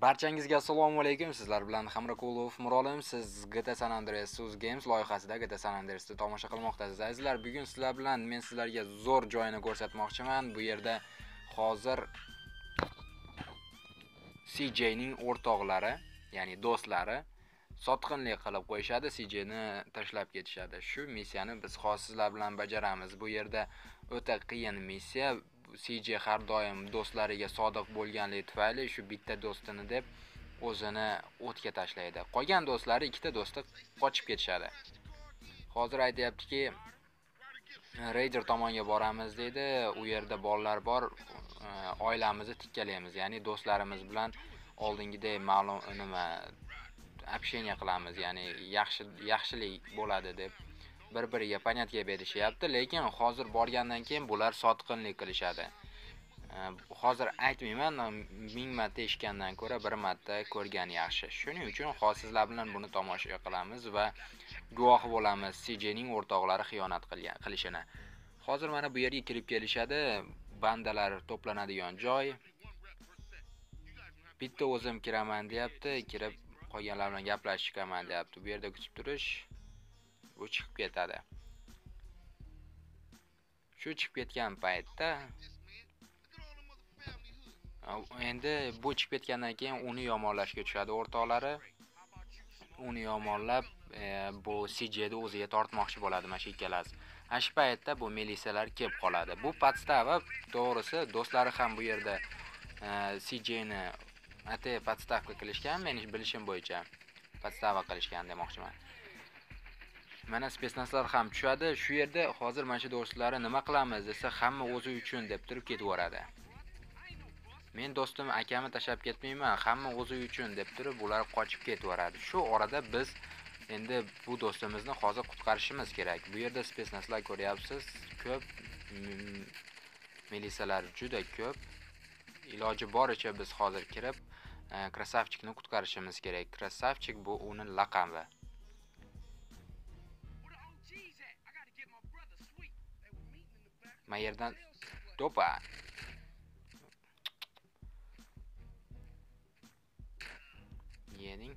Barchangizga assalomu alaykum. Sizlar bilan Hamrakulov Murolim. Siz GTA San Andreas Sus Games loyihasida GTA San Andreas'ni tomosha qilmoqdasiz. Azizlar, bugun sizlar bilan men sizlarga zo'r joyini ko'rsatmoqchiman. Bu yerda hozir CJ ning o'rtoqlari, ya'ni do'stlari sotqinlik qilib qo'yishadi, CJ ni tashlab ketishadi. Shu missiyani biz hozir sizlar bilan bajaramiz. Bu yerda o'ta qiyin missiya. CJ har doim do'stlariga sodiq bo'lganligi tufayli shu bitta do'stini deb o'zini o'tga tashlaydi. Qolgan do'stlari ikkita do'sti qochib ketishadi. Hozir aytayaptiki, Raider tomonga boramiz dedi. U yerda bolalar bor. E, oilamizni tikkalaymiz, ya'ni do'stlarimiz bilan oldingidek ma'lum nima общение qilamiz, ya'ni yaxshi yaxshilik bo'ladi deb bir-biriga понятие berishyapti, lekin hozir borgandan keyin bular sotqinlik qilishadi. Hozir aytmayman, ming marta eshitgandan ko'ra bir marta ko'rgan yaxshi. Shuning uchun hozir sizlar bilan buni tomosha qilamiz va guvoh bo'lamiz CJ ning o'rtoqlari xiyonat qilgan qilishini. Hozir mana bu yerga kirib kelishadi, bandalar to'planadigan joy. Bitta o'zim kiraman deyapti, kirib qolganlar bilan gaplashib chiqaman deyapti. Bu yerda kutib turish bu chiqib ketadi. Shu chiqib ketgan paytda endi bu chiqib ketgandan keyin uni yomonlashga tushadi o'rtoqlari. Uni yomonlab e, bu CJni o'ziga tortmoqchi bo'ladi mana shu ikkalasi. Ana shu paytda bu melisalar kelib qoladi. Bu podstava, to'g'risi do'stlari ham bu yerda e, CJni ate podstavka qilishgan, meni bilishim bo'yicha. Podstava qilishgan demoqchiman. Mana spetsnazlar ham tushadi. Shu yerda hozir mana shu do'stlari nima qilamiz desa, hamma o'zi uchun deb turib ketib yuboradi Men do'stim akamni tashlab ketmayman, hamma o'zi uchun deb turib ular qochib ketib yuboradi Shu orada biz endi bu do'stimizni hozir qutqarishimiz kerak. Bu yerda spetsnazlar ko'ryapsiz, ko'p milisalar juda ko'p. Iloji boricha biz hozir kirib e, krasavchikni qutqarishimiz kerak. Krasavchik bu uni laqabi. Mayerdan to'pa. Yening.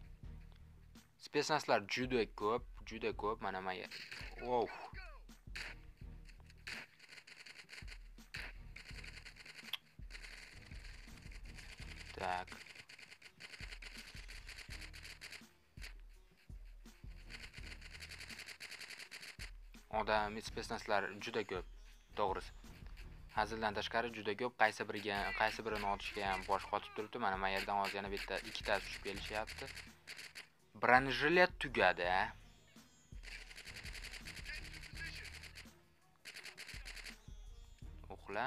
Spesnaslar juda ko'p, e juda ko'p. E Mana mayer. Wow. Так. Odam spesnaslar juda ko'p. E To'g'risi. Hazildan tashqari juda ko'p qaysi biriga, qaysi birini otishga ham bosh qotib turibdi. Mana mana yerdan hozir yana bitta ikkita tushib kelishyapti. Bronjilet tugadi. Uxla.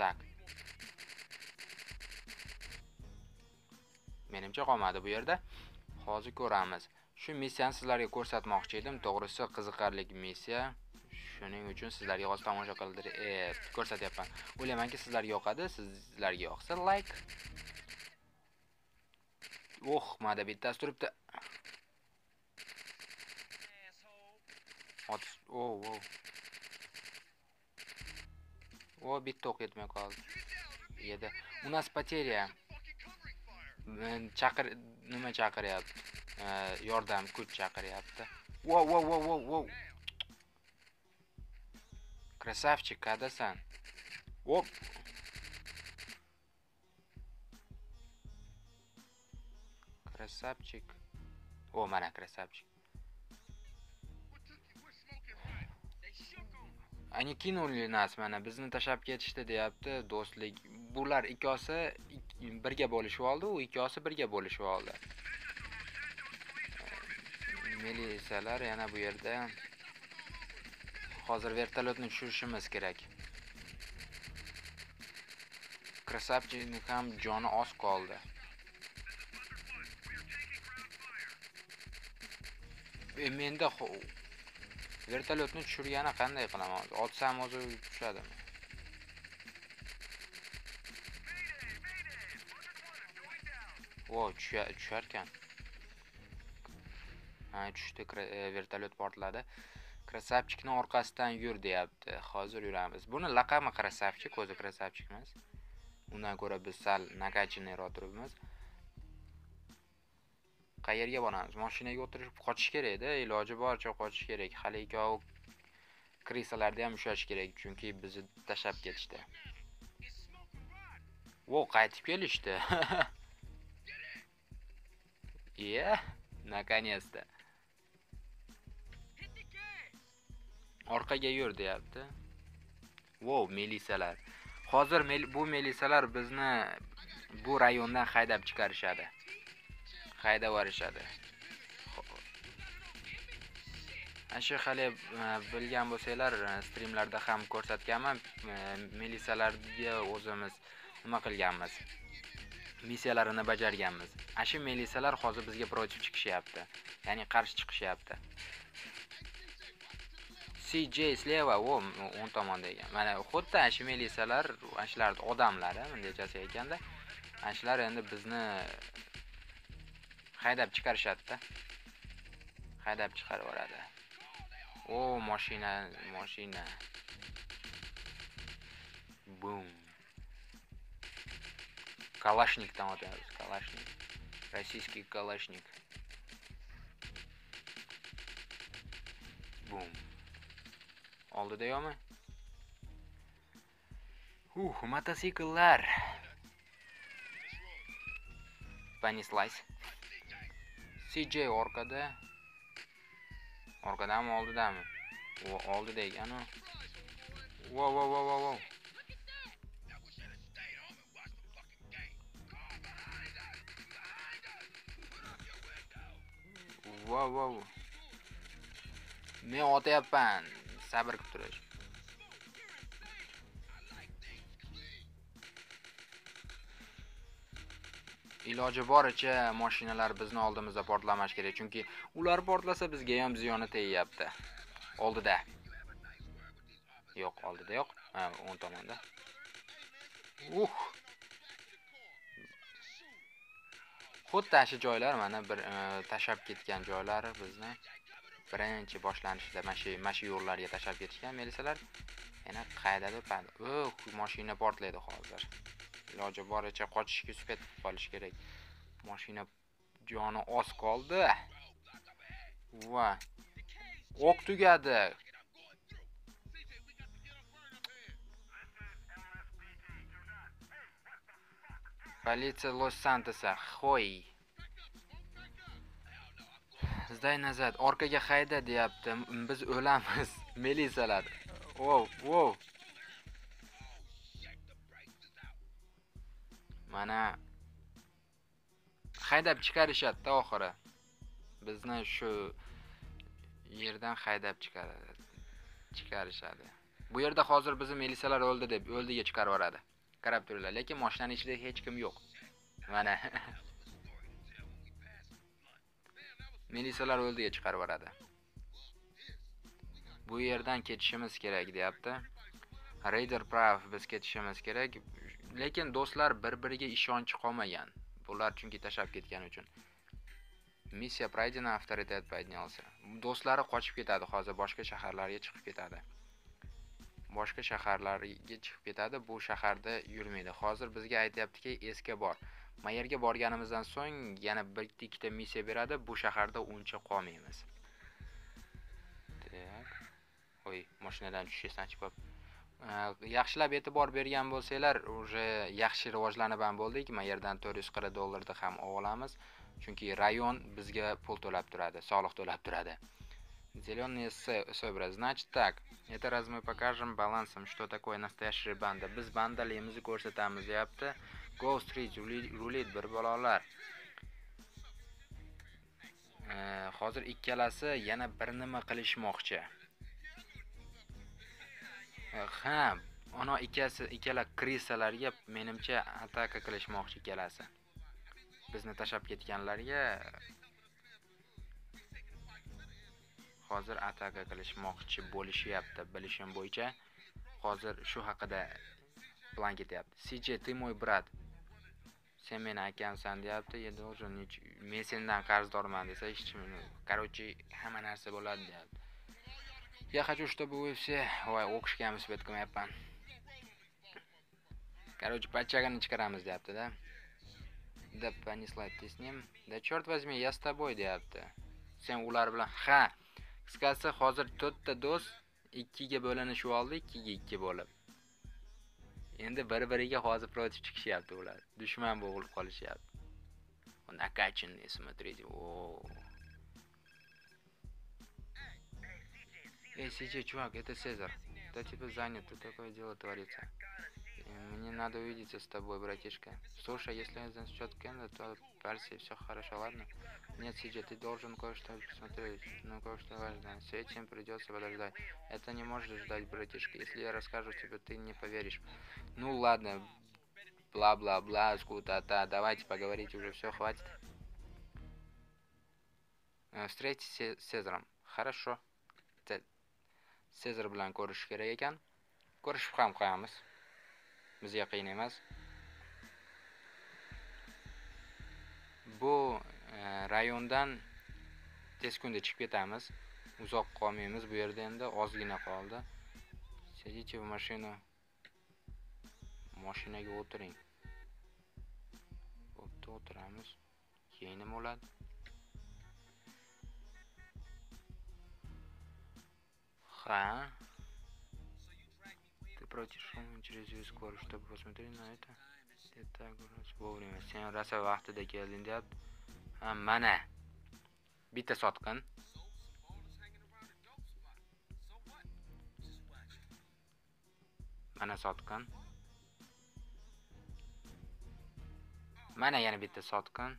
Tak. Menimcha qolmadi bu yerda. Hozir ko'ramiz. Shu missiyani sizlarga ko'rsatmoqchi edim. To'g'risi qiziqarli missiya. Shuning uchun sizlarga hozir tomosha qildir, e, ko'rsatyapman. O'ylaymanki, sizlarga yoqadi. Sizlarga yoqsa like. Oh, mana bittasi turibdi. Ot, oh, wow. O, bitta o'q yetmay qoldi. Edi. У нас потеря. Chaqir, nima chaqiryapti? E, yordam kuch chaqiryapti. Wow, wow, wow, wow, wow. Красавчик, qadasan? Оп. Красавчик. О, mana красавчик. Они кинули нас mana bizni tashab ketishdi deyapti, do'stlik. Bular ikkosi birga bo'lishib oldi, u ikkosi birga bo'lishib oldi. Milisalar yana bu yerda hozir vertolyotni tushirishimiz kerak. Krasavchikning ham joni oz qoldi. E, menda vertolyotni tushirgani qanday qilaman? Otsam o'zi tushadimi? Vo, tushar ekan. Ha, tushdi, e, vertolyot portladi. Krasavchikni orqasidan yur deyapti. Hozir yuramiz. Buni laqami Krasavchik, o'zi Krasavchik emas. undan ko'ra biz sal накачанныйroq turibmiz. Qayerga boramiz? Mashinaga o'tirib qochish kerakda iloji boricha qochish kerak. Hali ikkovi kreslolarda ham ushlash kerak chunki bizni tashlab ketishdi. Vo qaytib kelishdi. Iya наконец-то. Orqaga yur deyapti wow melisalar hozir bu melisalar bizni bu rayondan haydab chiqarishadi. Haydab yuborishadi. Shu hali e, bilgan bo'lsanglar e, streamlarda ham ko'rsatganman e, melisalarga o'zimiz nima qilganmiz? Missiyalarini bajarganmiz. Ana shu melisalar hozir bizga protiv chiqishyapti. Ya'ni qarshi chiqishyapti. Cj sleva o o'ng tomonda ekan mana xuddi ana shu melisalar ana shularni odamlari bundaychasi ekanda ana shular endi bizni haydab chiqarishadida haydab chiqarib yuboradi o mashina mashina bum Kalashnik там вот, Kalashnik. Российский Kalashnik. Bum. Oldida yo'qmi? Uh, mototsikllar. Понеслась. CJ orqada. Orqadami, oldidami? U oldida ekanu. Vo, vo, vo, vo, vo. Vo, vo. Men otyapman. Sabr qilib turish. Iloji boricha mashinalar bizni oldimizda portlamash kerak, chunki ular portlasa bizga ham ziyoni tegyapti. Oldida. Yo'q, oldida yo'q. Ha, o'ng tomonda. Uh. xuddi shu joylar mana bir tashab tashlab ketgan joylari bizni birinchi boshlanishida mana shu mana shu yo'llarga tashlab ketishgan militsiyalar yana qaydadir oh mashina portlaydi hozir iloji boricha qochishga uspet qilib qolish kerak mashina joni oz qoldi va o'q tugadi Politsiya Los-Santosa. Xo'y. Zday nazar, orqaga hayda deyapti. Biz o'lamiz. Melisalar. Wow, wow. Mana haydab chiqarishadi oxiri. Bizni shu yerdan haydab chiqaradi. Chiqarishadi. Bu yerda hozir bizni melisalar o'ldi deb o'ldiga chiqarib yuboradi. qarab turinglar lekin mashinaning ichida hech kim yo'q mana militsiyalar o'ldiga chiqarib yuboradi. Bu yerdan ketishimiz kerak deyapti. Raider prav biz ketishimiz kerak. Lekin do'stlar bir biriga ishonchi qolmagan. Bular chunki tashlab ketgani uchun. Missiya пройдена авторитет поднялся do'stlari qochib ketadi. Hozir boshqa shaharlarga chiqib ketadi. Boshqa shaharlarga chiqib ketadi. Bu shaharda yurmaydi. Hozir bizga aytyaptiki esga bor. Mayerga borganimizdan so'ng yana bitta ikkita missiya beradi bu shaharda uncha qolmaymiz tak oy mashinadan tushish sanchib yaxshilab e'tibor bergan bo'lsanglar уже yaxshi rivojlanib ham bo'ldik mayerdan to'rt yuz qirq dollarni ham olamiz chunki rayon bizga pul to'lab turadi soliq to'lab turadi Зеленые собра. Значит так, это раз мы покажем балансом, что такое настоящая banda. Biz bandaligimizni ko'rsatamiz, deyapti. Go Street rulet bir balolar. Hozir ikkalasi yana bir nima qilishmoqchi. Ha, ana ikkasi ikkala krisalarga menimcha ataka qilishmoqchi ikkalasi. Bizni tashab ketganlarga hozir ataka qilishmoqchi bo'lishyapti bilishim bo'yicha hozir shu haqida plan ketyapti cj ты мой брат sen meni akamsan deyapti endi уже men sendan qarzdorman desa hech kim короче hamma narsa bo'ladi deyapti я хочу чтобы вы все voy o'qishga ham nisbat qilmayapman Короче, подчаганы chiqaramiz deyaptida Да понесла ты с ним. Да черт возьми, я с тобой deyapti. Sen ular bilan ha. Qisqasi hozir 4 ta do'st 2 ga bo'linishib oldi, 2 ga 2 bo'lib. Endi bir-biriga hozir protiv chiqishyapti ular. Dushman bo'lib qolishyapti. Накачанные, смотрите. О. Эй, сиди, чувак, это Цезарь. Да занят, тут такое дело творится. Мне надо увидеться с тобой, братишка. Слушай, если насчет Кенда, то Перси, все хорошо, ладно? Нет, Сиджи, ты должен кое-что посмотреть. Ну, кое-что важное. С этим придется подождать. Это не может ждать, братишка. Если я расскажу тебе, ты не поверишь. Ну, ладно. Бла-бла-бла, скута-та. Давайте поговорить уже, все, хватит. Э, встретитесь с Цезаром. Хорошо. Sezar bilan ko'rishish kerak ekan. Ko'rishib ham qo'yamiz. Emas. Bu e, rayondan tez kunda chiqib ketamiz. Uzoq qolmaymiz bu yerda endi ozgina qoldi. Сидите в машину. Mashinaga o'tiring. Bo'pti, o'tiramiz. Keyin nima bo'ladi? ha Ты против шума через весь город, чтобы посмотреть на это. Pitagoras вовремя. Sen rosa vaqtida kelding deyapti. Ha, mana. Bitta sotqin. Mana sotqin. Mana yana bitta sotqin.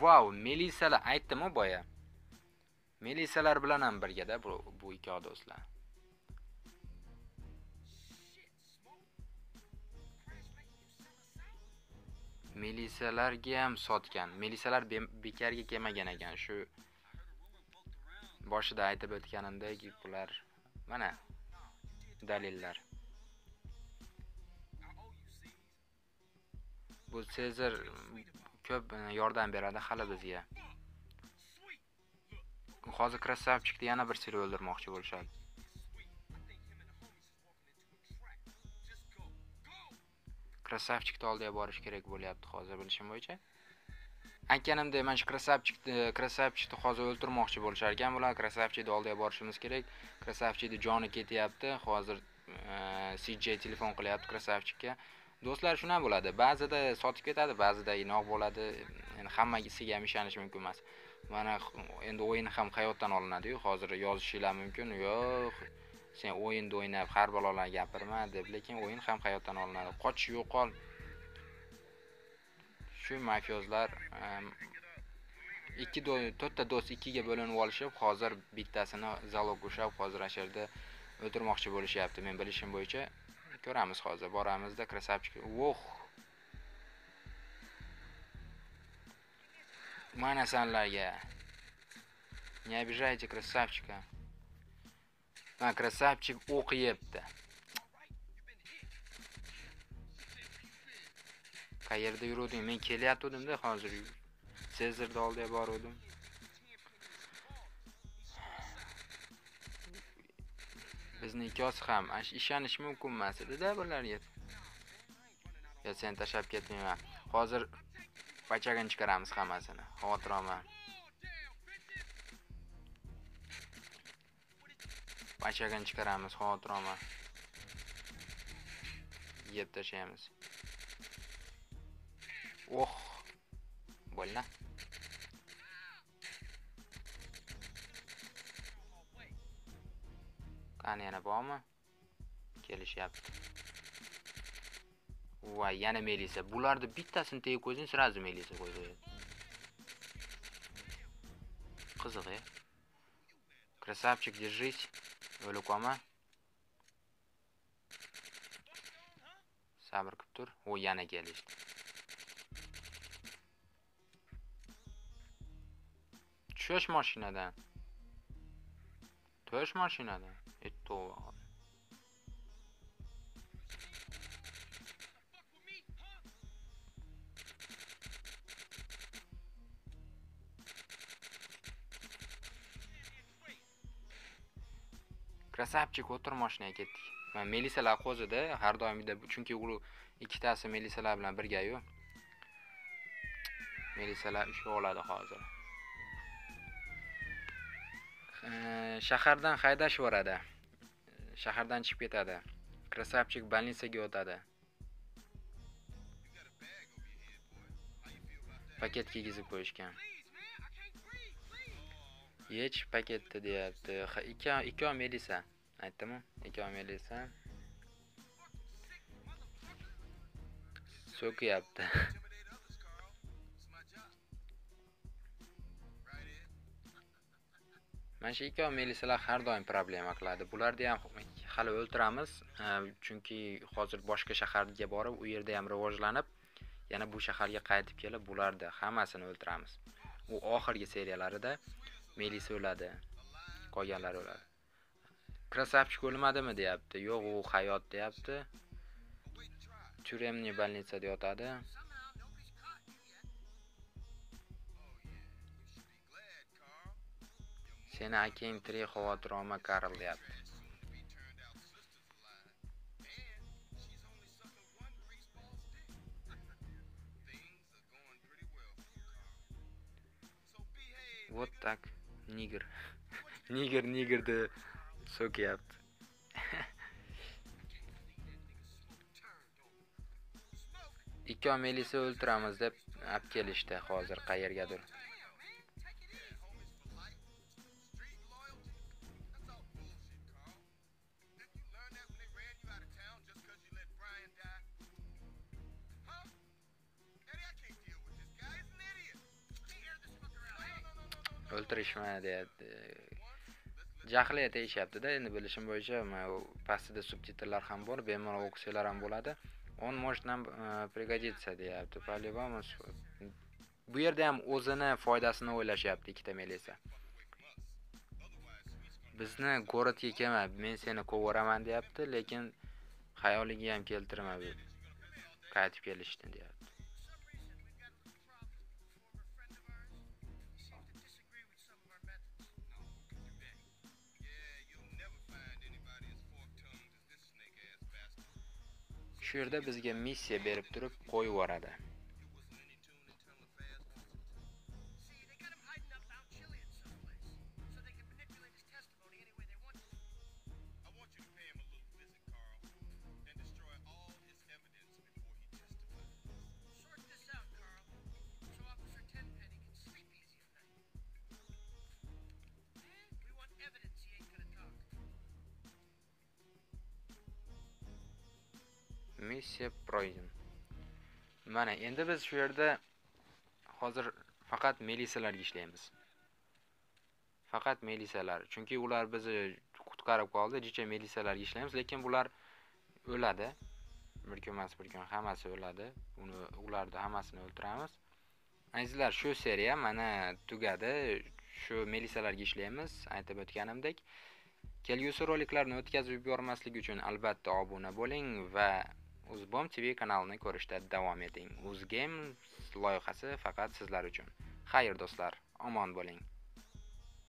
Vau, Melisalar aytdim-ku boya. Melisalar bilan ham birgada bu bu ikki do'stlar. Melisalarga ham sotgan. Melisalar bekarga kelmagan ekan. Shu boshida aytib o'tganimdek, bular mana dalillar. Bu Sezar ko'p e, yordam beradi hali bizga. Hozir krassavchikni yana bir sir o'ldirmoqchi bo'lishadi. Krassavchikni oldiga borish kerak bo'lyapti hozir bilishim bo'yicha. Aytganimdek, mana shu krasavchikni krasavchikni hozir o'ldirmoqchi bo'lishar ekan bular. krasavchikni oldiga borishimiz kerak. krasavchikni joni ketyapti. Hozir e, CJ telefon qilyapti krasavchikka do'stlar shunaqa bo'ladi ba'zida sotib ketadi ba'zida inoq bo'ladi endi hammasiga ham ishonish mumkin emas mana endi o'yin ham hayotdan olinadiyu hozir yozishinglar mumkin yo'q sen o'yinda o'ynab har balolarni gapirma deb lekin o'yin ham hayotdan olinadi qoch yo'qol shu mafyozlar ikki to'rtta do'st ikkiga bo'linib olishib hozir bittasini zalog ushlab hozir ana shu yerda o'ldirmoqchi bo'lishyapti men bilishim bo'yicha Ko'ramiz hozir. Boramizda krasavchik. Voh. Mana sanlarga. Не обижайте красавчика. А, красавчик o'qiyapti. Qayerda yuruvding? Men kelyaptdim-da hozir. Sezirni oldiga boruvdim. bizni ikkosi ham ishonish mumkin emas edi-da bularga. Yo sen tashlab ketmayman. Hozir pachagini chiqaramiz hammasini. Xavotir olma. Pachagini chiqaramiz, xavotir olma. Yeb tashlaymiz. Oh. Bo'ldi. qani yana bormi kelishyapti voy yana melisa bularni bittasini tegib qo'ysang сразу melisa qo'yadi qiziq e красавчик держись o'lib qolma sabr qilib tur u yana kelishdi tushish mashinadan tush mashinadan itu krasavchik o'tir mashinaga ketdik. Man melisalar qo'zida har doimgida chunki u ikkitasi melisalar bilan birgayu. Melisalar ishga oladi hozir. Shahardan haydash yuboradi shahardan chiqib ketadi. Krasavchik больницаga o'tadi. Paket kiygizib qo'yishgan. Yech paketni deyapti. Ikki melisa. Aytdimu ikki so'kyapti mana shu ikkov melisalar har doim problema qiladi bularni ham hali o'ltiramiz chunki hozir boshqa shaharga borib u yerda ham rivojlanib yana bu shaharga qaytib kelib bularni hammasini o'ltiramiz u oxirgi seriyalarida melisa o'ladi qolganlari o'ladi krasavchik o'lmadimi deyapti. Yo'q u hayot deyapti. Тюремный больницада yotadi. Seni akang tirik xavotir olma karl deyapti. Вот так. Nigr nigr nigrni so'kyapti ikki melisa o'ltiramiz deb olib kelishdi hozir qayergadir. O'ltirishma deyapti jahliya deyishyaptida endi bilishim bo'yicha pastida subtitrlar ham bor bemalol o'qisanglar ham bo'ladi. Он может нам пригодиться deyapti по любому bu yerda ham o'zini foydasini o'ylashyapti ikkita melisa bizni gorodga kelma men seni qovuraman deyapti lekin xayoliga ham keltirma qaytib kelishni deyapti. Yerda bizga missiya berib turib qo'yib yuboradi. Endi biz shu yerda hozir faqat melisalarga ishlaymiz. Faqat melisalar chunki ular bizni qutqarib qoldi jicha melisalarga ishlaymiz lekin bular o'ladi. Bir kun emas bir kun hammasi o'ladi. Uni ularni hammasini o'ldiramiz. Azizlar shu seriya mana tugadi. Shu melisalarga ishlaymiz aytib o'tganimdek. Kelgusi roliklarni o'tkazib yubormaslik uchun albatta obuna bo'ling va uzbom tv kanalini ko'rishda davom eting. Uzgame loyihasi faqat sizlar uchun. Xayr do'stlar. Omon bo'ling.